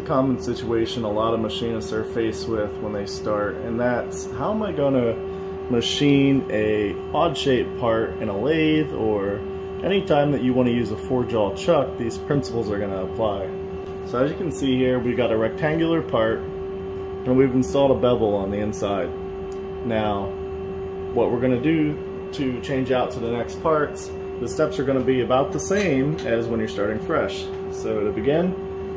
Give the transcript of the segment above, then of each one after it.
common situation a lot of machinists are faced with when they start, and that's how am I going to machine a odd shaped part in a lathe or anytime that you want to use a four jaw chuck, these principles are going to apply. So as you can see here, we've got a rectangular part and we've installed a bevel on the inside. Now, what we're going to do to change out to the next parts, the steps are going to be about the same as when you're starting fresh. So to begin,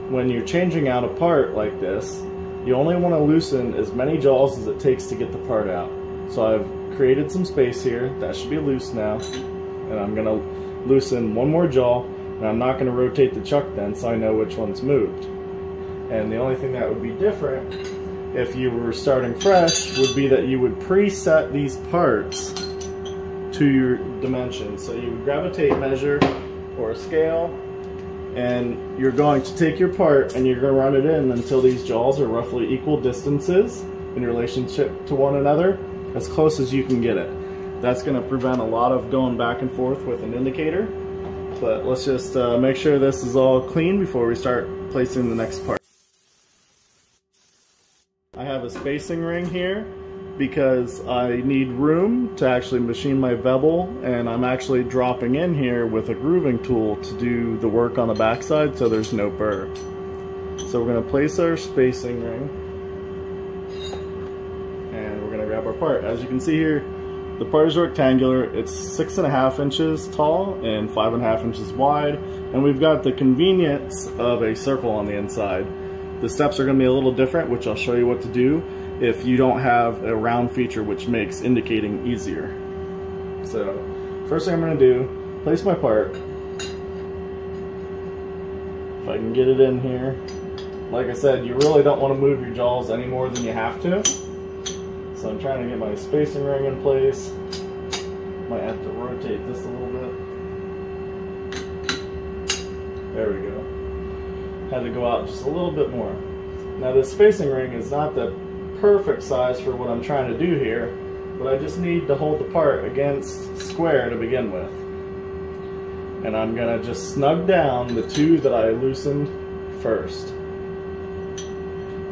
when you're changing out a part like this, you only want to loosen as many jaws as it takes to get the part out. So I've created some space here, that should be loose now, and I'm going to loosen one more jaw, and I'm not going to rotate the chuck then so I know which one's moved. And the only thing that would be different if you were starting fresh would be that you would preset these parts to your dimensions. So you would gravitate measure or a scale and you're going to take your part and you're going to run it in until these jaws are roughly equal distances in relationship to one another as close as you can get it. That's going to prevent a lot of going back and forth with an indicator but let's just uh, make sure this is all clean before we start placing the next part. I have a spacing ring here because I need room to actually machine my bevel and I'm actually dropping in here with a grooving tool to do the work on the backside so there's no burr. So we're going to place our spacing ring and we're going to grab our part. As you can see here the part is rectangular, it's six and a half inches tall and five and a half inches wide and we've got the convenience of a circle on the inside. The steps are going to be a little different, which I'll show you what to do if you don't have a round feature, which makes indicating easier. So, first thing I'm going to do, place my part. If I can get it in here. Like I said, you really don't want to move your jaws any more than you have to. So I'm trying to get my spacing ring in place. Might have to rotate this a little bit. There we go had to go out just a little bit more. Now this spacing ring is not the perfect size for what I'm trying to do here, but I just need to hold the part against square to begin with. And I'm gonna just snug down the two that I loosened first.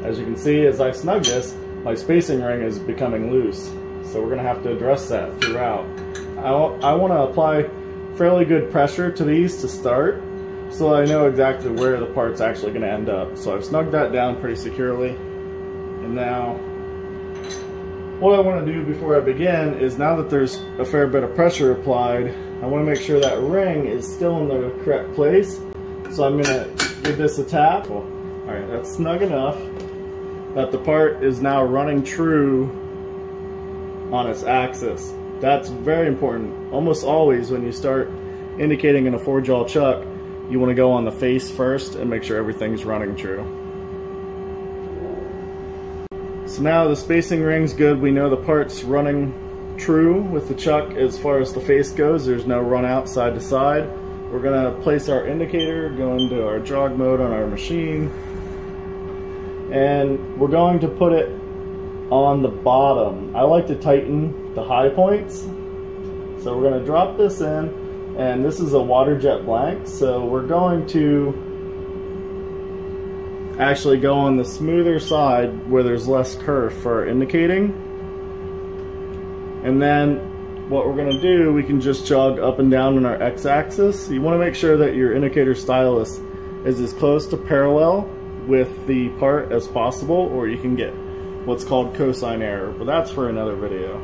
As you can see, as I snug this, my spacing ring is becoming loose. So we're gonna have to address that throughout. I, I wanna apply fairly good pressure to these to start, so I know exactly where the part's actually going to end up. So I've snugged that down pretty securely. And now, what I want to do before I begin is now that there's a fair bit of pressure applied, I want to make sure that ring is still in the correct place. So I'm going to give this a tap. Oh, all right, that's snug enough that the part is now running true on its axis. That's very important. Almost always when you start indicating in a four jaw chuck, you want to go on the face first and make sure everything's running true. So now the spacing ring's good. We know the part's running true with the chuck as far as the face goes. There's no run out side to side. We're going to place our indicator, go into our jog mode on our machine, and we're going to put it on the bottom. I like to tighten the high points. So we're going to drop this in and this is a water jet blank so we're going to actually go on the smoother side where there's less curve for indicating. And then what we're going to do we can just jog up and down on our x-axis. You want to make sure that your indicator stylus is as close to parallel with the part as possible or you can get what's called cosine error but that's for another video.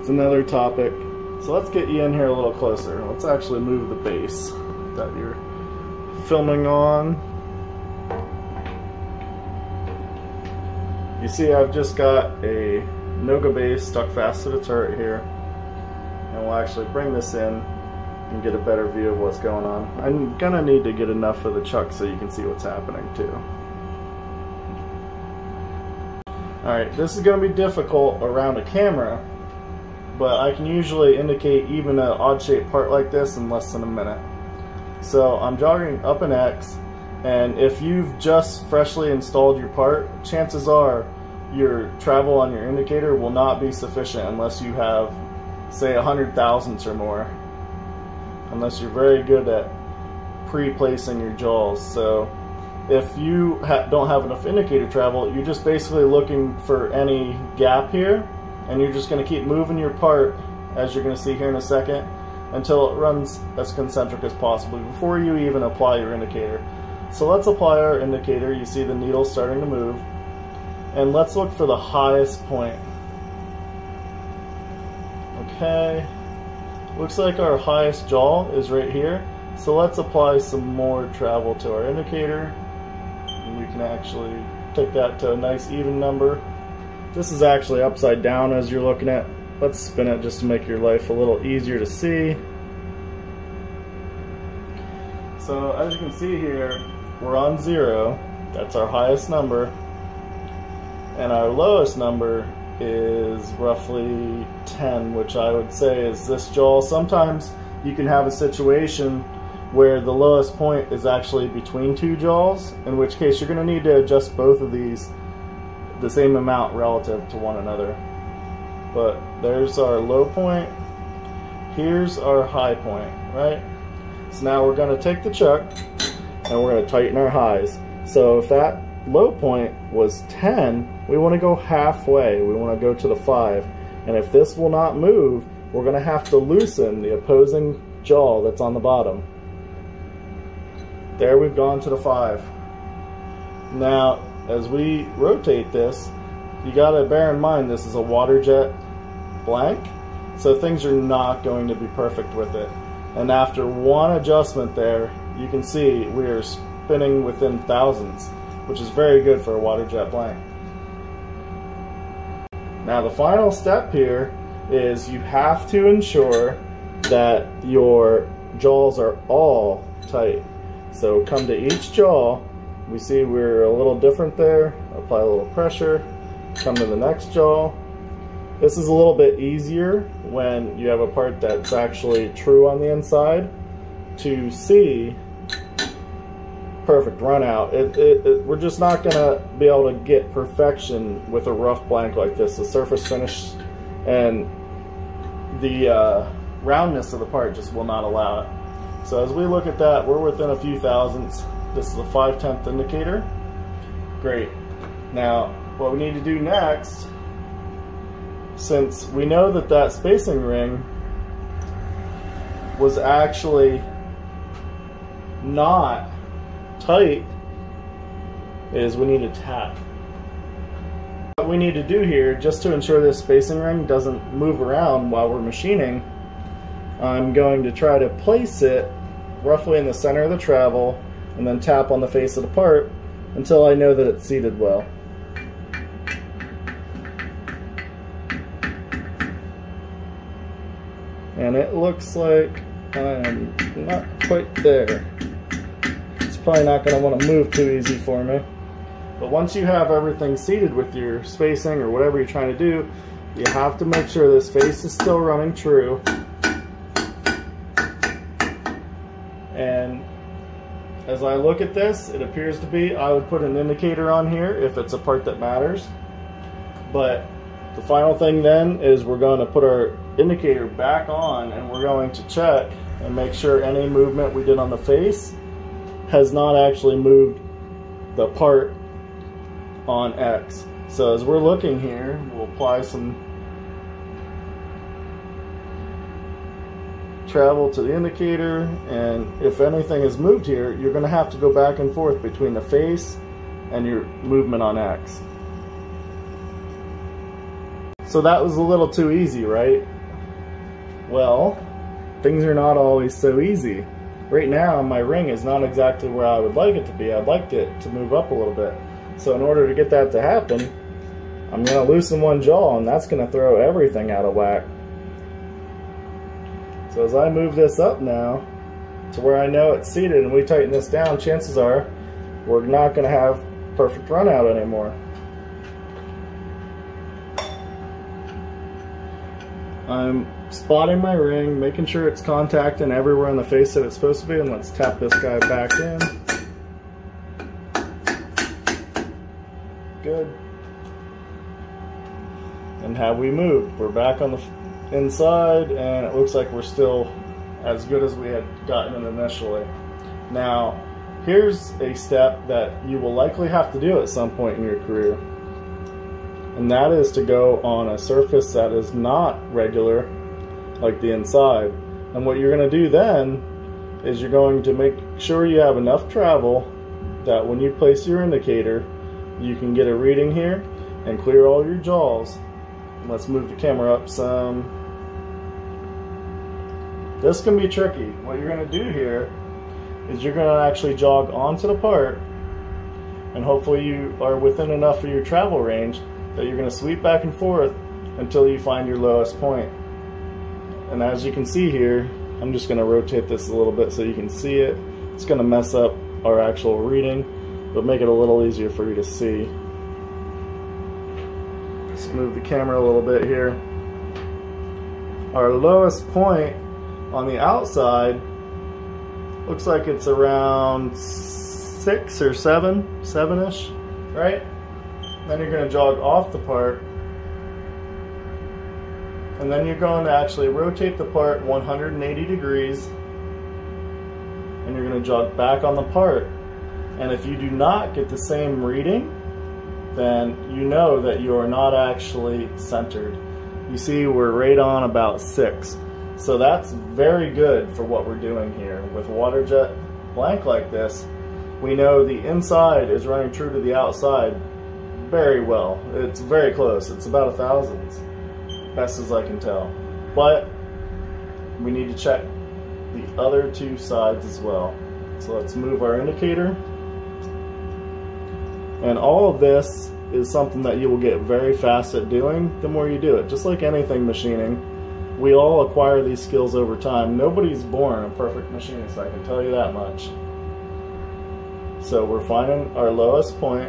It's another topic so let's get you in here a little closer. Let's actually move the base that you're filming on. You see I've just got a Noga base stuck fast to the turret here. And we'll actually bring this in and get a better view of what's going on. I'm gonna need to get enough of the chuck so you can see what's happening too. Alright, this is gonna be difficult around a camera but I can usually indicate even an odd shaped part like this in less than a minute. So I'm jogging up an X, and if you've just freshly installed your part, chances are your travel on your indicator will not be sufficient unless you have, say, a hundred thousandths or more. Unless you're very good at pre-placing your jaws. So if you ha don't have enough indicator travel, you're just basically looking for any gap here, and you're just going to keep moving your part, as you're going to see here in a second, until it runs as concentric as possible before you even apply your indicator. So let's apply our indicator. You see the needle starting to move. And let's look for the highest point. Okay. Looks like our highest jaw is right here. So let's apply some more travel to our indicator. And we can actually take that to a nice even number. This is actually upside down as you're looking at. Let's spin it just to make your life a little easier to see. So as you can see here, we're on zero. That's our highest number. And our lowest number is roughly 10, which I would say is this jaw. Sometimes you can have a situation where the lowest point is actually between two jaws, in which case you're going to need to adjust both of these the same amount relative to one another. But there's our low point, here's our high point, right? So now we're going to take the chuck and we're going to tighten our highs. So if that low point was 10, we want to go halfway. We want to go to the 5. And if this will not move, we're going to have to loosen the opposing jaw that's on the bottom. There we've gone to the 5. Now, as we rotate this, you got to bear in mind this is a water jet blank, so things are not going to be perfect with it. And after one adjustment there, you can see we are spinning within thousands, which is very good for a water jet blank. Now the final step here is you have to ensure that your jaws are all tight. So come to each jaw, we see we're a little different there, apply a little pressure, come to the next jaw. This is a little bit easier when you have a part that's actually true on the inside to see perfect run out. It, it, it, we're just not going to be able to get perfection with a rough blank like this. The surface finish and the uh, roundness of the part just will not allow it. So as we look at that, we're within a few thousandths. This is a 5 tenth indicator. Great. Now, what we need to do next, since we know that that spacing ring was actually not tight is we need to tap. What we need to do here, just to ensure this spacing ring doesn't move around while we're machining, I'm going to try to place it roughly in the center of the travel and then tap on the face of the part until I know that it's seated well. And it looks like I'm not quite there It's probably not going to want to move too easy for me. But once you have everything seated with your spacing or whatever you're trying to do, you have to make sure this face is still running true. And as I look at this, it appears to be, I would put an indicator on here if it's a part that matters. But the final thing then is we're going to put our indicator back on and we're going to check and make sure any movement we did on the face has not actually moved the part on X. So as we're looking here, we'll apply some travel to the indicator and if anything has moved here, you're going to have to go back and forth between the face and your movement on X. So that was a little too easy, right? Well, things are not always so easy right now my ring is not exactly where I would like it to be. I'd like it to move up a little bit. So in order to get that to happen, I'm to loosen one jaw and that's going to throw everything out of whack. So as I move this up now to where I know it's seated and we tighten this down, chances are we're not going to have perfect run out anymore. I'm spotting my ring, making sure it's contacting everywhere on the face that it's supposed to be, and let's tap this guy back in. Good. And have we moved? We're back on the inside, and it looks like we're still as good as we had gotten it initially. Now, here's a step that you will likely have to do at some point in your career. And that is to go on a surface that is not regular, like the inside. And what you're going to do then is you're going to make sure you have enough travel that when you place your indicator, you can get a reading here and clear all your jaws. Let's move the camera up some. This can be tricky. What you're going to do here is you're going to actually jog onto the part and hopefully you are within enough of your travel range that you're going to sweep back and forth until you find your lowest point. And as you can see here, I'm just going to rotate this a little bit so you can see it. It's going to mess up our actual reading, but make it a little easier for you to see. Let's move the camera a little bit here. Our lowest point on the outside looks like it's around six or seven, seven-ish, right? Then you're going to jog off the part and then you're going to actually rotate the part 180 degrees and you're going to jog back on the part. And if you do not get the same reading, then you know that you are not actually centered. You see we're right on about six. So that's very good for what we're doing here. With water jet blank like this, we know the inside is running true to the outside very well. It's very close. It's about a thousandth best as I can tell. But we need to check the other two sides as well. So let's move our indicator. And all of this is something that you will get very fast at doing the more you do it. Just like anything machining, we all acquire these skills over time. Nobody's born a perfect machinist, I can tell you that much. So we're finding our lowest point.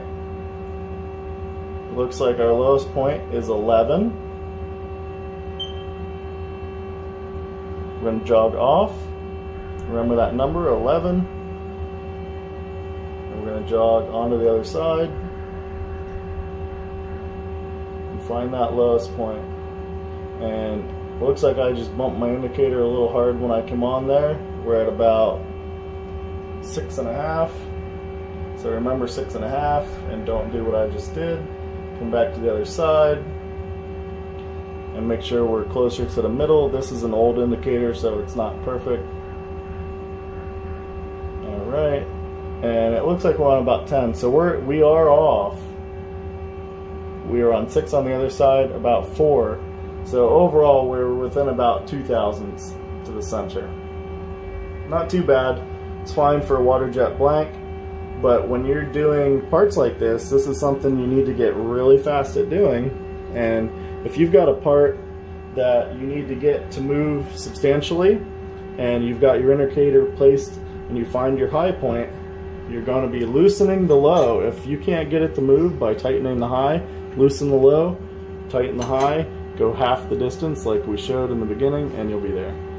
It looks like our lowest point is 11. We're going to jog off. Remember that number, 11. We're going to jog onto the other side. And find that lowest point. And looks like I just bumped my indicator a little hard when I come on there. We're at about six and a half. So remember six and a half and don't do what I just did. Come back to the other side and make sure we're closer to the middle. This is an old indicator, so it's not perfect. All right, and it looks like we're on about 10, so we're we are off. We are on six on the other side, about four. So overall, we're within about two thousandths to the center. Not too bad. It's fine for a water jet blank, but when you're doing parts like this, this is something you need to get really fast at doing. And if you've got a part that you need to get to move substantially and you've got your indicator placed and you find your high point, you're going to be loosening the low. If you can't get it to move by tightening the high, loosen the low, tighten the high, go half the distance like we showed in the beginning and you'll be there.